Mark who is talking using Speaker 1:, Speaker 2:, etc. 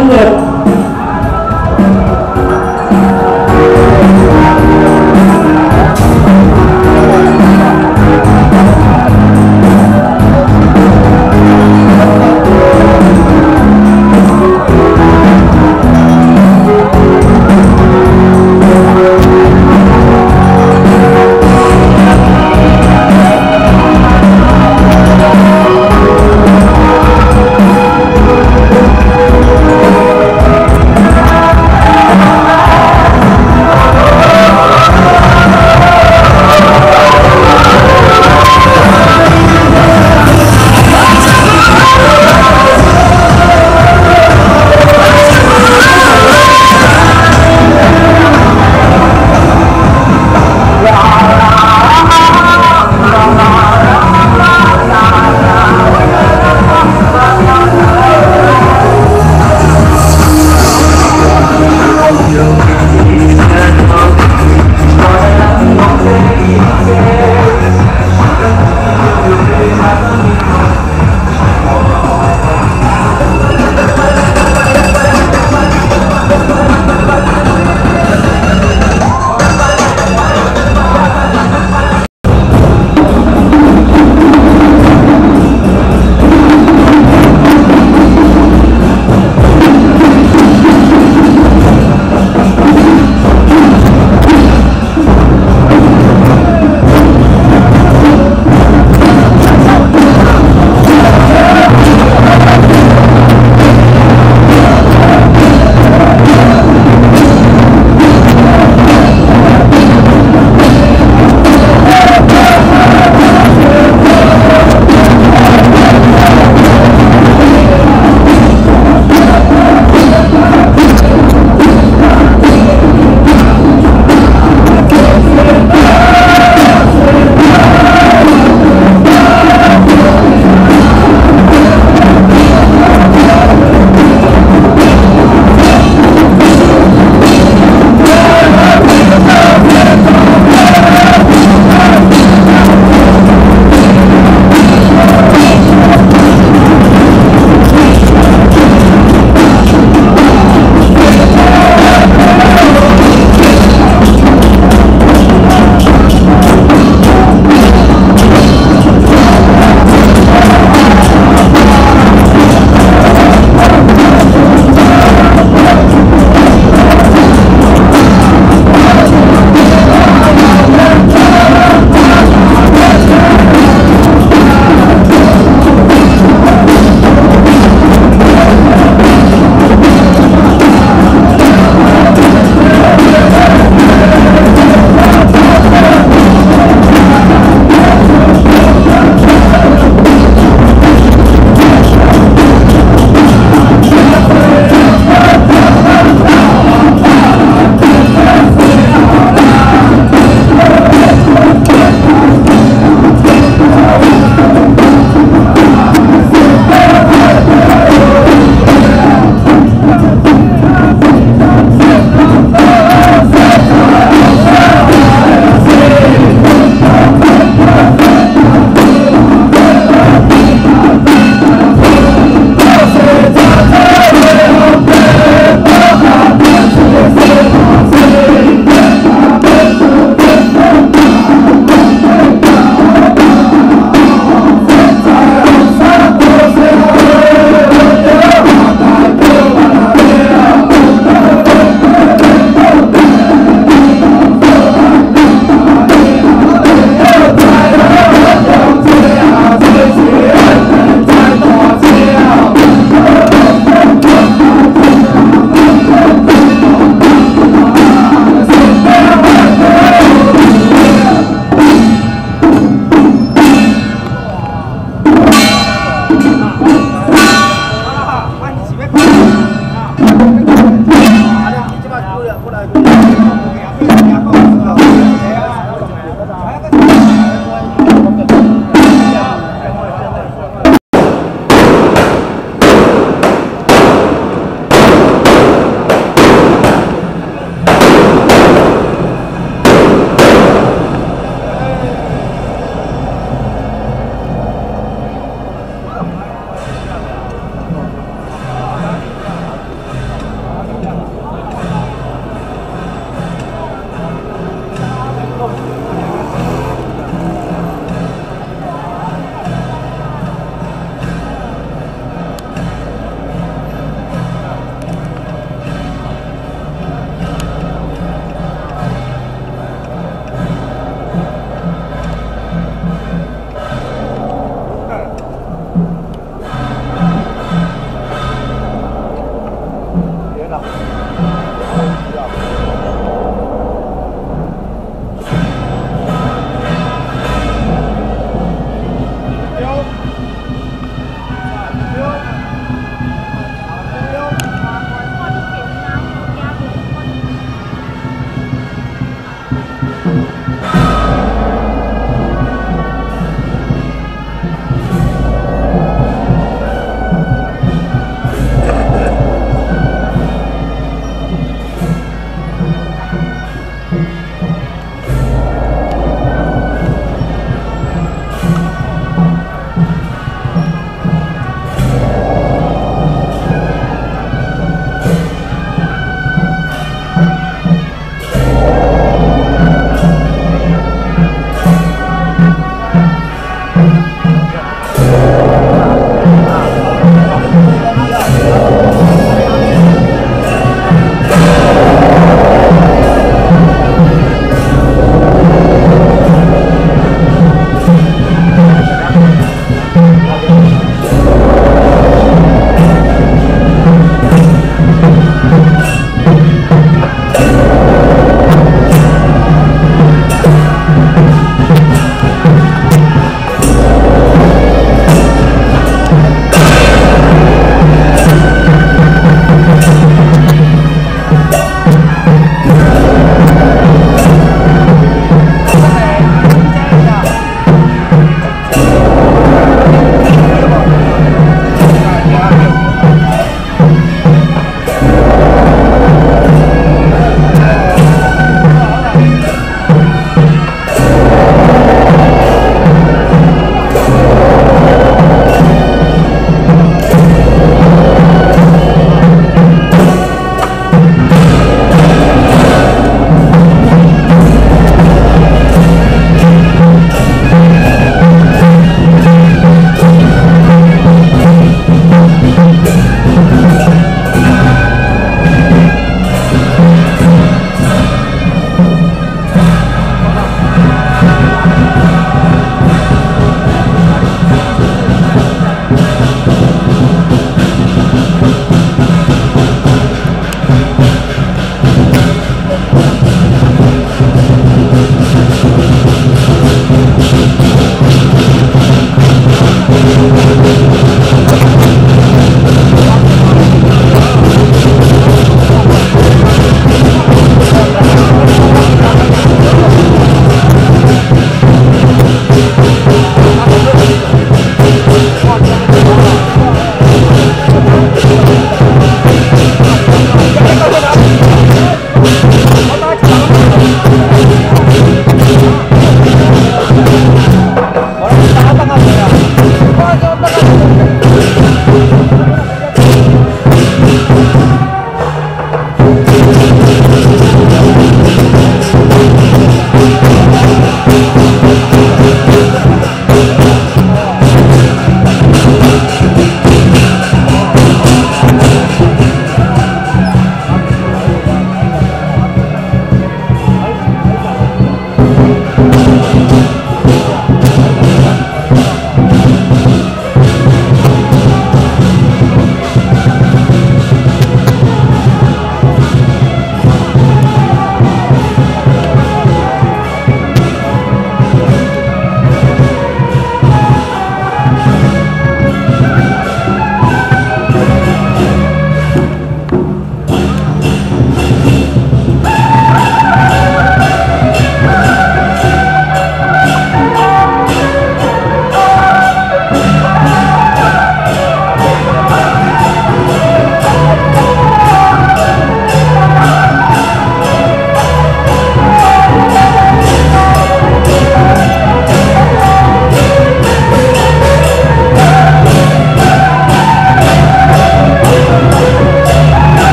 Speaker 1: Look